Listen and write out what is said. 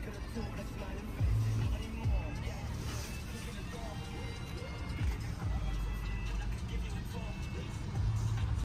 think of the it.